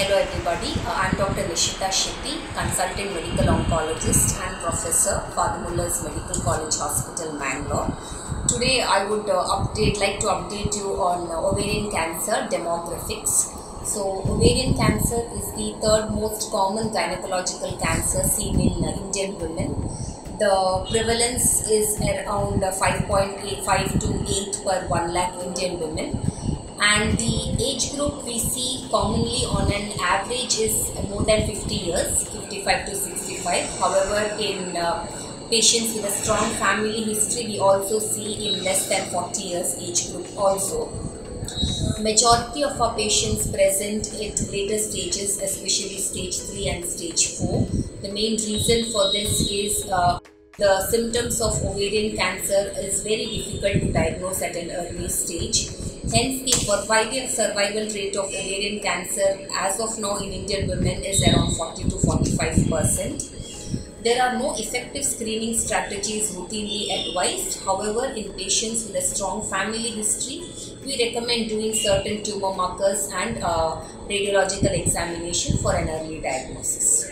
Hello everybody, uh, I'm Dr. Nishitha Shetty, consultant medical oncologist and professor, Father Medical College Hospital, Mangalore. Today I would uh, update, like to update you on uh, ovarian cancer demographics. So ovarian cancer is the third most common gynecological cancer seen in uh, Indian women. The prevalence is around uh, 5.85 to 8 per 1 lakh Indian women and the age group we see commonly on an average is more than 50 years 55 to 65 however in uh, patients with a strong family history we also see in less than 40 years age group also. Majority of our patients present at later stages especially stage 3 and stage 4 the main reason for this is uh, the symptoms of ovarian cancer is very difficult to diagnose at an early stage Hence, the five-year survival rate of ovarian cancer as of now in Indian women is around 40 to 45 percent. There are no effective screening strategies routinely advised. However, in patients with a strong family history, we recommend doing certain tumor markers and uh, radiological examination for an early diagnosis.